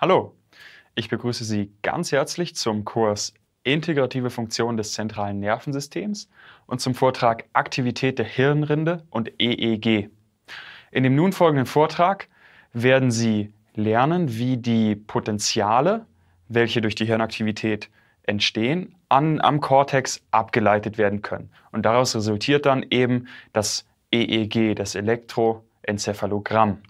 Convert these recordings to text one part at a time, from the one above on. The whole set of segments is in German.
Hallo, ich begrüße Sie ganz herzlich zum Kurs Integrative Funktion des zentralen Nervensystems und zum Vortrag Aktivität der Hirnrinde und EEG. In dem nun folgenden Vortrag werden Sie lernen, wie die Potenziale, welche durch die Hirnaktivität entstehen, an, am Kortex abgeleitet werden können. Und daraus resultiert dann eben das EEG, das Elektroenzephalogramm.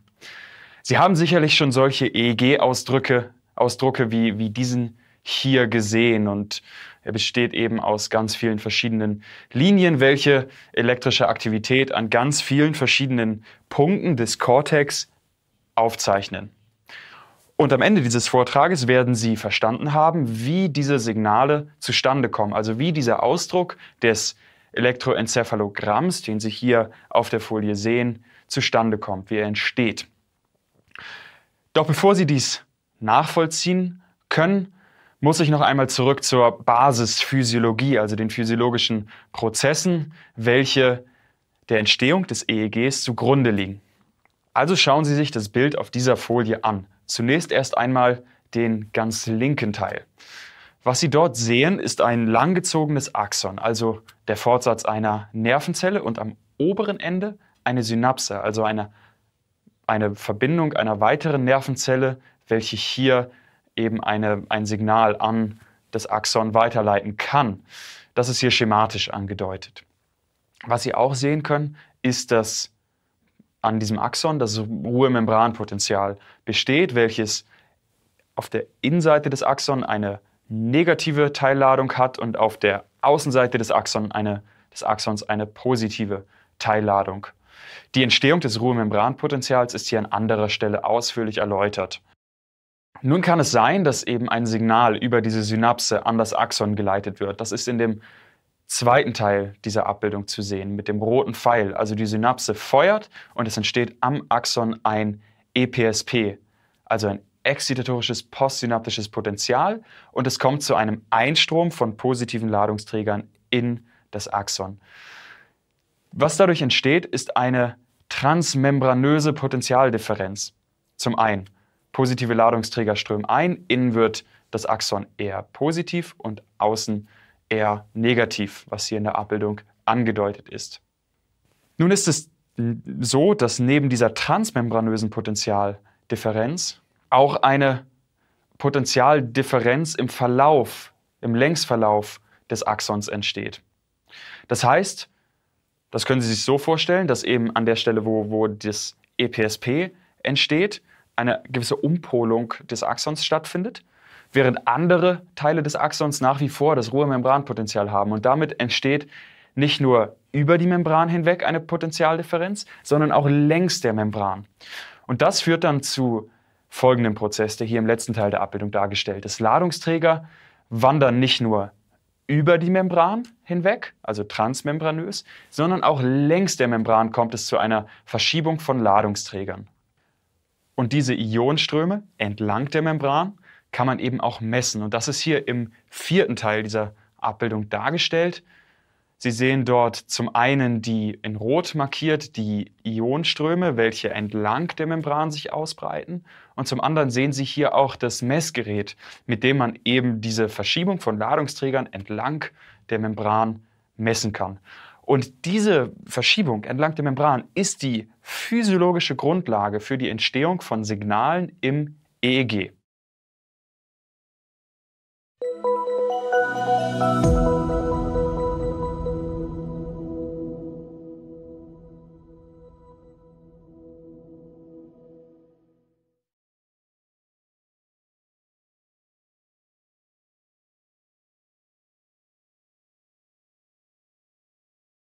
Sie haben sicherlich schon solche EEG-Ausdrücke Ausdrucke wie, wie diesen hier gesehen und er besteht eben aus ganz vielen verschiedenen Linien, welche elektrische Aktivität an ganz vielen verschiedenen Punkten des Cortex aufzeichnen. Und am Ende dieses Vortrages werden Sie verstanden haben, wie diese Signale zustande kommen, also wie dieser Ausdruck des Elektroenzephalogramms, den Sie hier auf der Folie sehen, zustande kommt, wie er entsteht. Doch bevor Sie dies nachvollziehen können, muss ich noch einmal zurück zur Basisphysiologie, also den physiologischen Prozessen, welche der Entstehung des EEGs zugrunde liegen. Also schauen Sie sich das Bild auf dieser Folie an. Zunächst erst einmal den ganz linken Teil. Was Sie dort sehen, ist ein langgezogenes Axon, also der Fortsatz einer Nervenzelle und am oberen Ende eine Synapse, also eine eine Verbindung einer weiteren Nervenzelle, welche hier eben eine, ein Signal an das Axon weiterleiten kann. Das ist hier schematisch angedeutet. Was Sie auch sehen können, ist, dass an diesem Axon das Ruhemembranpotenzial besteht, welches auf der Innenseite des Axon eine negative Teilladung hat und auf der Außenseite des, Axon eine, des Axons eine positive Teilladung. Die Entstehung des Ruhemembranpotenzials ist hier an anderer Stelle ausführlich erläutert. Nun kann es sein, dass eben ein Signal über diese Synapse an das Axon geleitet wird. Das ist in dem zweiten Teil dieser Abbildung zu sehen, mit dem roten Pfeil. Also die Synapse feuert und es entsteht am Axon ein EPSP, also ein excitatorisches postsynaptisches Potential und es kommt zu einem Einstrom von positiven Ladungsträgern in das Axon. Was dadurch entsteht, ist eine transmembranöse Potentialdifferenz. Zum einen, positive Ladungsträger strömen ein, innen wird das Axon eher positiv und außen eher negativ, was hier in der Abbildung angedeutet ist. Nun ist es so, dass neben dieser transmembranösen Potentialdifferenz auch eine Potentialdifferenz im Verlauf, im Längsverlauf des Axons entsteht. Das heißt, das können Sie sich so vorstellen, dass eben an der Stelle, wo, wo das EPSP entsteht, eine gewisse Umpolung des Axons stattfindet, während andere Teile des Axons nach wie vor das Ruhemembranpotenzial haben. Und damit entsteht nicht nur über die Membran hinweg eine Potentialdifferenz, sondern auch längs der Membran. Und das führt dann zu folgendem Prozess, der hier im letzten Teil der Abbildung dargestellt ist. Ladungsträger wandern nicht nur über die Membran hinweg, also transmembranös, sondern auch längs der Membran kommt es zu einer Verschiebung von Ladungsträgern. Und diese Ionenströme entlang der Membran kann man eben auch messen. Und das ist hier im vierten Teil dieser Abbildung dargestellt. Sie sehen dort zum einen die in Rot markiert die Ionenströme, welche entlang der Membran sich ausbreiten. Und zum anderen sehen Sie hier auch das Messgerät, mit dem man eben diese Verschiebung von Ladungsträgern entlang der Membran messen kann. Und diese Verschiebung entlang der Membran ist die physiologische Grundlage für die Entstehung von Signalen im EEG.